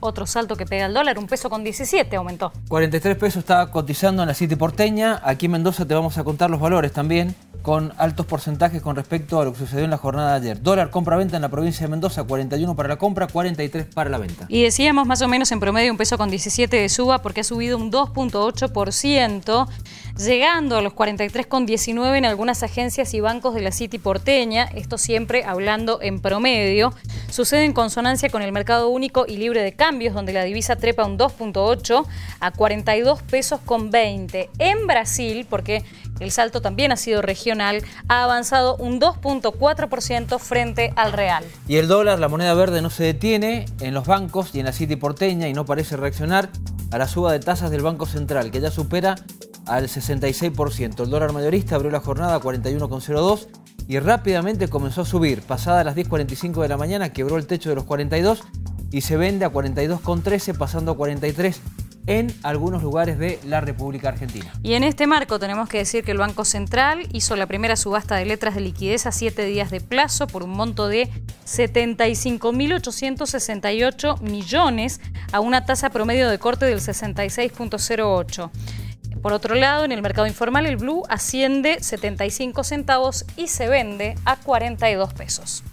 Otro salto que pega el dólar, un peso con 17 aumentó. 43 pesos está cotizando en la City porteña. Aquí en Mendoza te vamos a contar los valores también con altos porcentajes con respecto a lo que sucedió en la jornada de ayer. Dólar compra-venta en la provincia de Mendoza, 41 para la compra, 43 para la venta. Y decíamos más o menos en promedio un peso con 17 de suba porque ha subido un 2.8%, llegando a los 43,19 en algunas agencias y bancos de la City porteña, esto siempre hablando en promedio. Sucede en consonancia con el mercado único y libre de cambios, donde la divisa trepa un 2.8 a 42 pesos con 20. En Brasil, porque el salto también ha sido ha avanzado un 2.4% frente al real. Y el dólar, la moneda verde, no se detiene en los bancos y en la City porteña y no parece reaccionar a la suba de tasas del Banco Central, que ya supera al 66%. El dólar mayorista abrió la jornada a 41,02 y rápidamente comenzó a subir. Pasada las 10.45 de la mañana quebró el techo de los 42 y se vende a 42,13 pasando a 43 en algunos lugares de la República Argentina. Y en este marco tenemos que decir que el Banco Central hizo la primera subasta de letras de liquidez a siete días de plazo por un monto de 75.868 millones a una tasa promedio de corte del 66.08. Por otro lado, en el mercado informal el blue asciende 75 centavos y se vende a 42 pesos.